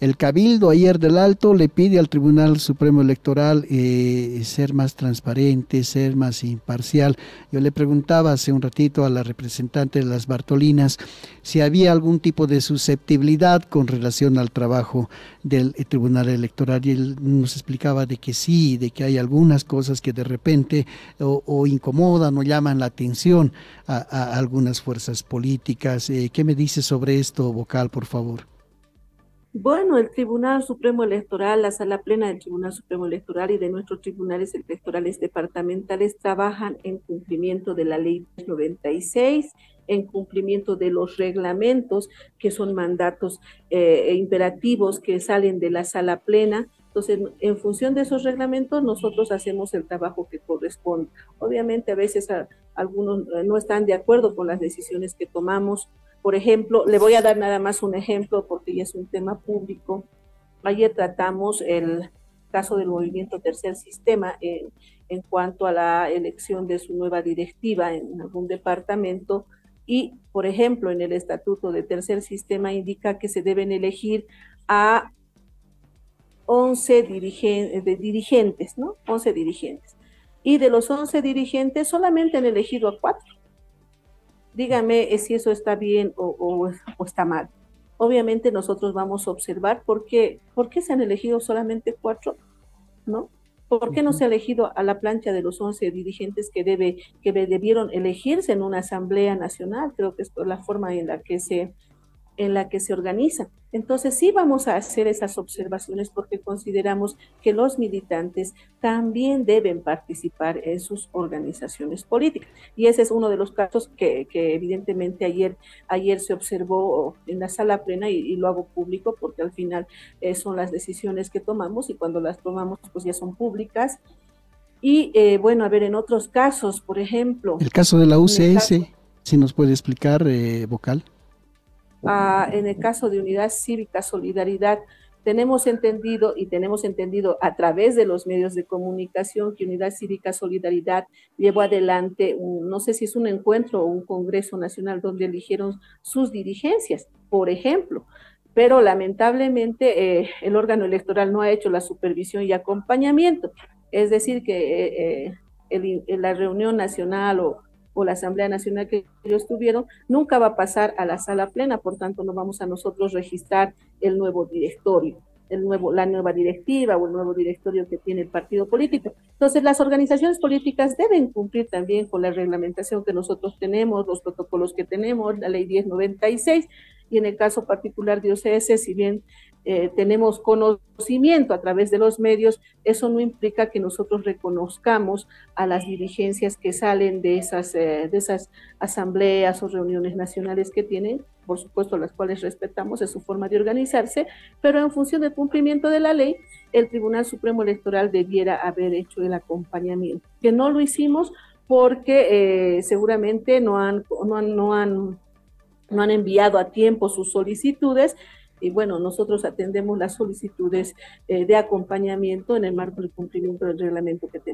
El Cabildo ayer del Alto le pide al Tribunal Supremo Electoral eh, ser más transparente, ser más imparcial. Yo le preguntaba hace un ratito a la representante de las Bartolinas si había algún tipo de susceptibilidad con relación al trabajo del eh, Tribunal Electoral y él nos explicaba de que sí, de que hay algunas cosas que de repente o, incomodan o llaman la atención a, algunas fuerzas políticas. Eh, ¿Qué me dice sobre esto, vocal, por favor? Bueno, el Tribunal Supremo Electoral, la sala plena del Tribunal Supremo Electoral y de nuestros tribunales electorales departamentales trabajan en cumplimiento de la ley 96, en cumplimiento de los reglamentos que son mandatos eh, imperativos que salen de la sala plena. Entonces, en función de esos reglamentos, nosotros hacemos el trabajo que corresponde. Obviamente, a veces algunos eh, no están de acuerdo con las decisiones que tomamos, por ejemplo, le voy a dar nada más un ejemplo porque ya es un tema público. Ayer tratamos el caso del movimiento Tercer Sistema en, cuanto a la elección de su nueva directiva en algún departamento y, por ejemplo, en el estatuto de Tercer Sistema indica que se deben elegir a 11 dirigentes, ¿no? 11 dirigentes. Y de los 11 dirigentes solamente han elegido a cuatro dígame si eso está bien o, está mal. Obviamente nosotros vamos a observar por qué, por qué se han elegido solamente cuatro, ¿no? ¿Por qué no se ha elegido a la plancha de los 11 dirigentes que, debe, que debieron elegirse en una asamblea nacional? Creo que es la forma en la que se, en la que se organiza. Entonces sí vamos a hacer esas observaciones porque consideramos que los militantes también deben participar en sus organizaciones políticas. Y ese es uno de los casos que, evidentemente ayer, ayer se observó en la sala plena y, lo hago público porque al final eh, son las decisiones que tomamos y cuando las tomamos pues ya son públicas. Y eh, bueno, a ver, en otros casos, por ejemplo... El caso de la UCS, si nos puede explicar, eh, vocal en el caso de Unidad Cívica Solidaridad, tenemos entendido y tenemos entendido a través de los medios de comunicación que Unidad Cívica Solidaridad llevó adelante, no sé si es un encuentro o un Congreso Nacional donde eligieron sus dirigencias, por ejemplo, pero lamentablemente eh, el órgano electoral no ha hecho la supervisión y acompañamiento. Es decir, que eh, eh, la reunión nacional o o la Asamblea Nacional que ellos tuvieron, nunca va a pasar a la sala plena, por tanto no vamos a nosotros registrar el nuevo directorio, el nuevo, la nueva directiva o el nuevo directorio que tiene el partido político. Entonces las organizaciones políticas deben cumplir también con la reglamentación que nosotros tenemos, los protocolos que tenemos, la ley 1096, y en el caso particular de OCS, si bien eh, tenemos conocimiento a través de los medios, eso no implica que nosotros reconozcamos a las dirigencias que salen de esas, eh, de esas asambleas o reuniones nacionales que tienen, por supuesto las cuales respetamos, es su forma de organizarse, pero en función del cumplimiento de la ley, el Tribunal Supremo Electoral debiera haber hecho el acompañamiento, que no lo hicimos porque eh, seguramente no han, no no han no han enviado a tiempo sus solicitudes y bueno, nosotros atendemos las solicitudes eh, de acompañamiento en el marco del cumplimiento del reglamento que tenemos.